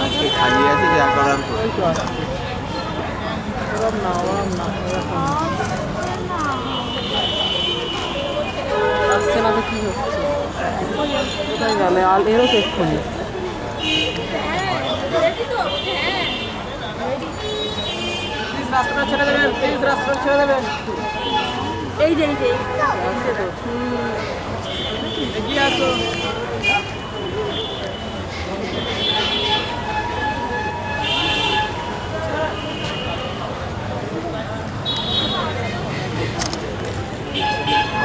আজকে খালি আছে যা করার করো। ওই তো আসছে না তো কি হচ্ছে কোথায় গেলে আল এরও ছেড়ে দেবেন এই যে এই যে এগিয়ে আসো Yeah.